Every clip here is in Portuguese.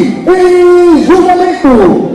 Em julgamento.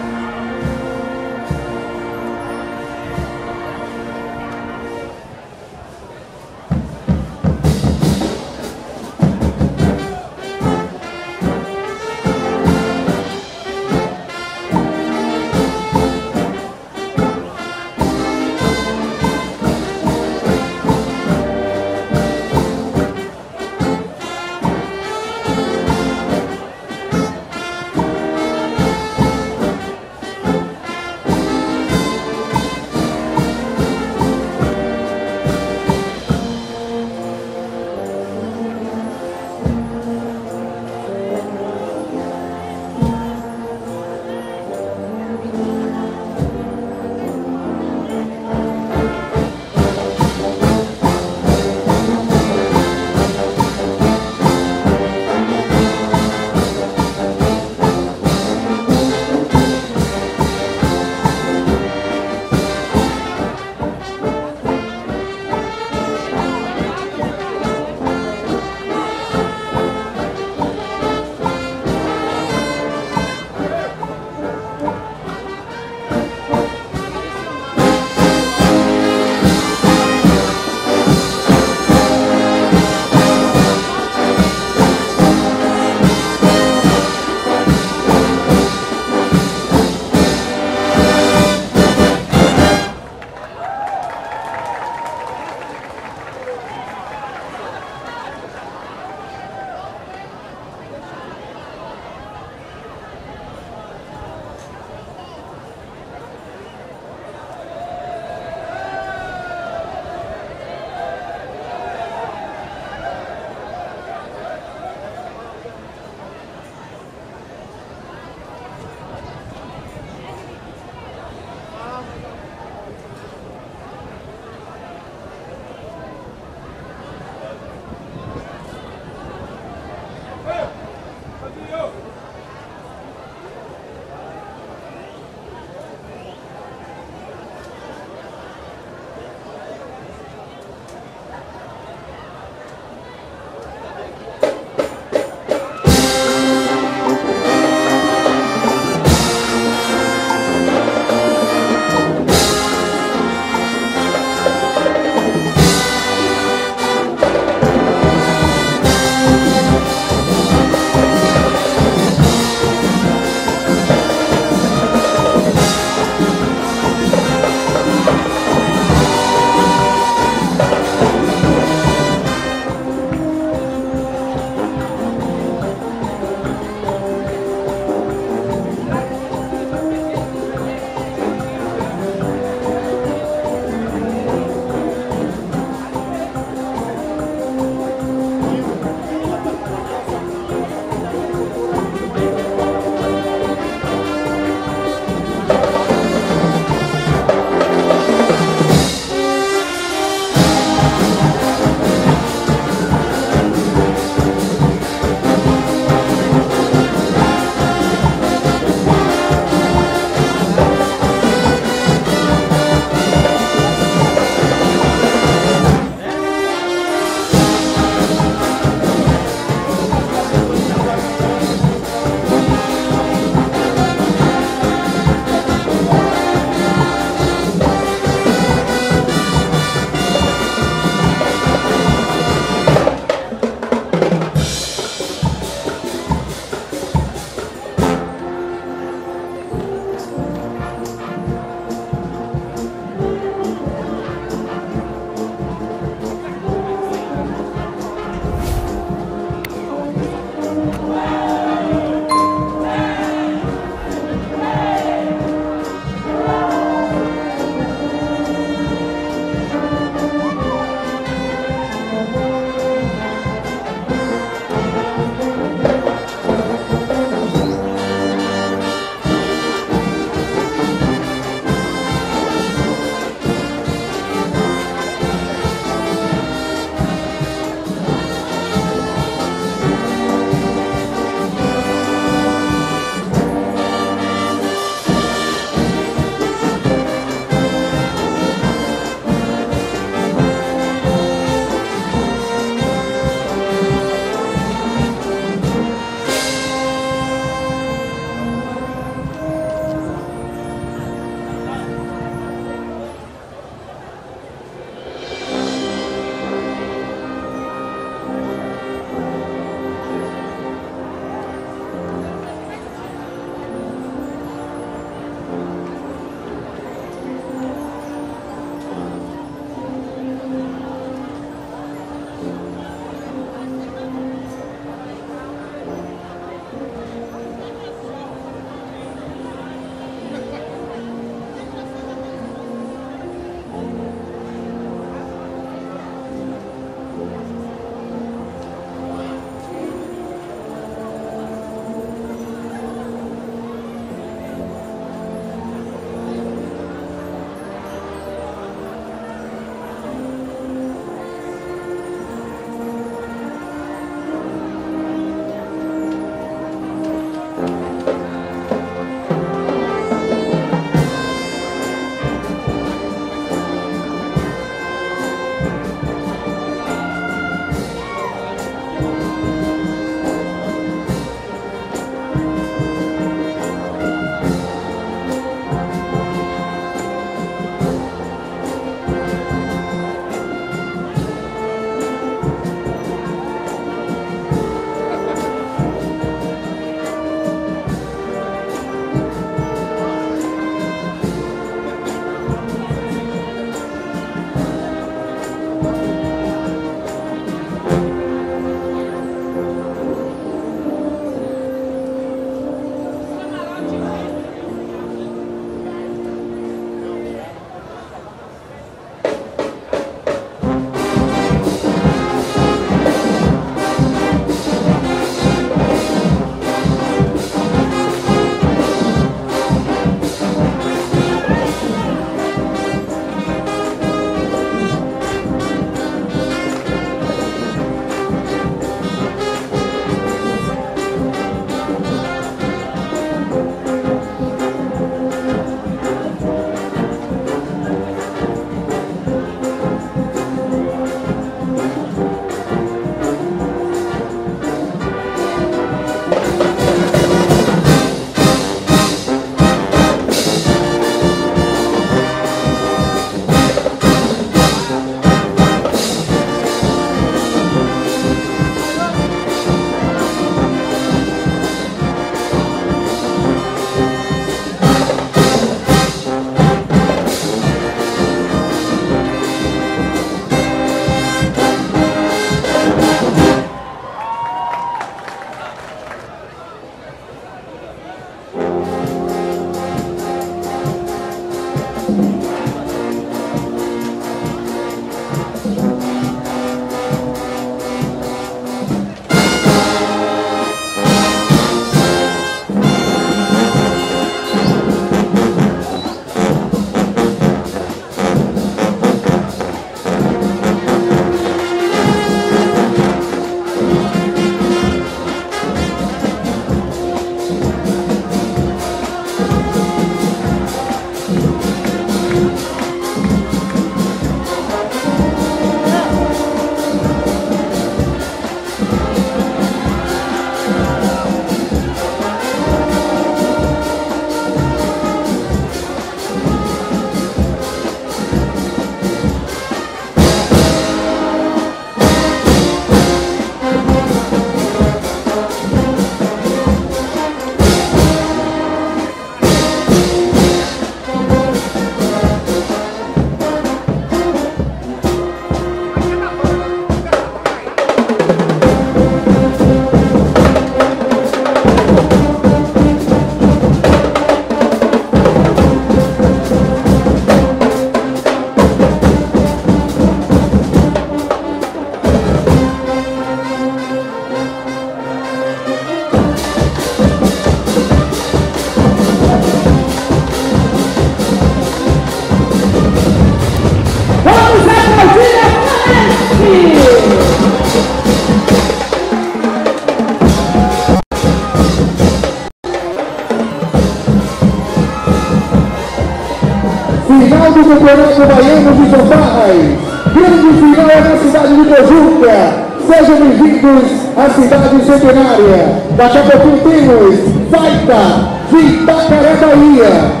Bojuca. Sejam bem-vindos à cidade centenária. Daqui a pouquinho temos Baita de Bahia.